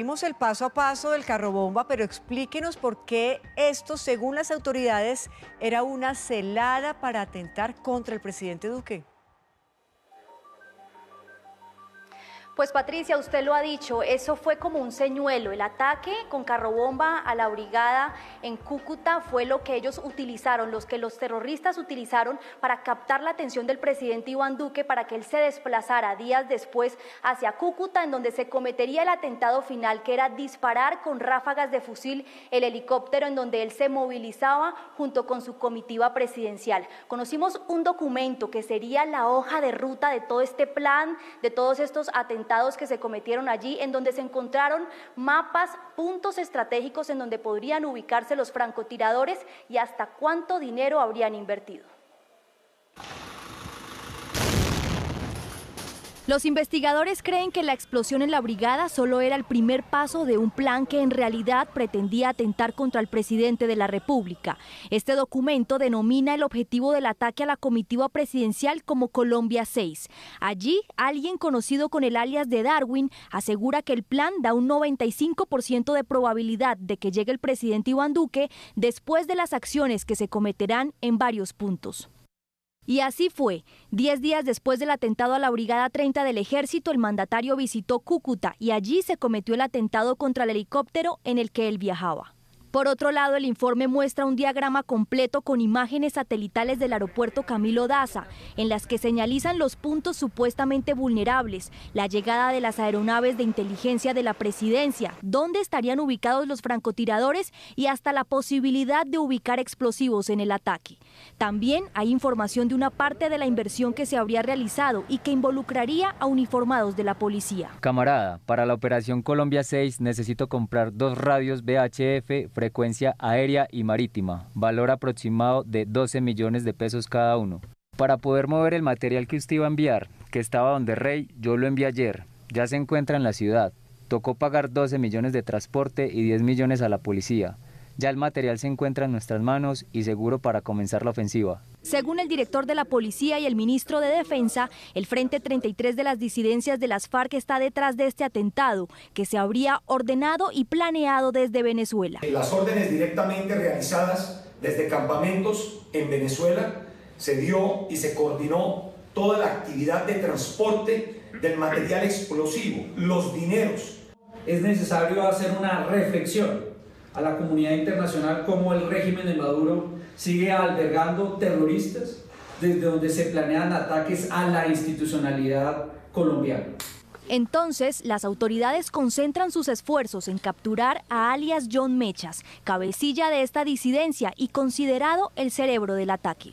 Vimos el paso a paso del carro bomba, pero explíquenos por qué esto, según las autoridades, era una celada para atentar contra el presidente Duque. Pues Patricia, usted lo ha dicho, eso fue como un señuelo. El ataque con carrobomba a la brigada en Cúcuta fue lo que ellos utilizaron, los que los terroristas utilizaron para captar la atención del presidente Iván Duque para que él se desplazara días después hacia Cúcuta, en donde se cometería el atentado final, que era disparar con ráfagas de fusil el helicóptero en donde él se movilizaba junto con su comitiva presidencial. Conocimos un documento que sería la hoja de ruta de todo este plan, de todos estos que se cometieron allí, en donde se encontraron mapas, puntos estratégicos en donde podrían ubicarse los francotiradores y hasta cuánto dinero habrían invertido. Los investigadores creen que la explosión en la brigada solo era el primer paso de un plan que en realidad pretendía atentar contra el presidente de la República. Este documento denomina el objetivo del ataque a la comitiva presidencial como Colombia 6. Allí, alguien conocido con el alias de Darwin asegura que el plan da un 95% de probabilidad de que llegue el presidente Iván Duque después de las acciones que se cometerán en varios puntos. Y así fue. Diez días después del atentado a la Brigada 30 del Ejército, el mandatario visitó Cúcuta y allí se cometió el atentado contra el helicóptero en el que él viajaba. Por otro lado, el informe muestra un diagrama completo con imágenes satelitales del aeropuerto Camilo Daza, en las que señalizan los puntos supuestamente vulnerables, la llegada de las aeronaves de inteligencia de la presidencia, dónde estarían ubicados los francotiradores y hasta la posibilidad de ubicar explosivos en el ataque. También hay información de una parte de la inversión que se habría realizado y que involucraría a uniformados de la policía. Camarada, para la operación Colombia 6 necesito comprar dos radios VHF frecuencia aérea y marítima, valor aproximado de 12 millones de pesos cada uno. Para poder mover el material que usted iba a enviar, que estaba donde Rey, yo lo envié ayer, ya se encuentra en la ciudad. Tocó pagar 12 millones de transporte y 10 millones a la policía. Ya el material se encuentra en nuestras manos y seguro para comenzar la ofensiva. Según el director de la policía y el ministro de Defensa, el Frente 33 de las disidencias de las FARC está detrás de este atentado, que se habría ordenado y planeado desde Venezuela. Las órdenes directamente realizadas desde campamentos en Venezuela se dio y se coordinó toda la actividad de transporte del material explosivo, los dineros. Es necesario hacer una reflexión a la comunidad internacional cómo el régimen de Maduro sigue albergando terroristas desde donde se planean ataques a la institucionalidad colombiana. Entonces, las autoridades concentran sus esfuerzos en capturar a alias John Mechas, cabecilla de esta disidencia y considerado el cerebro del ataque.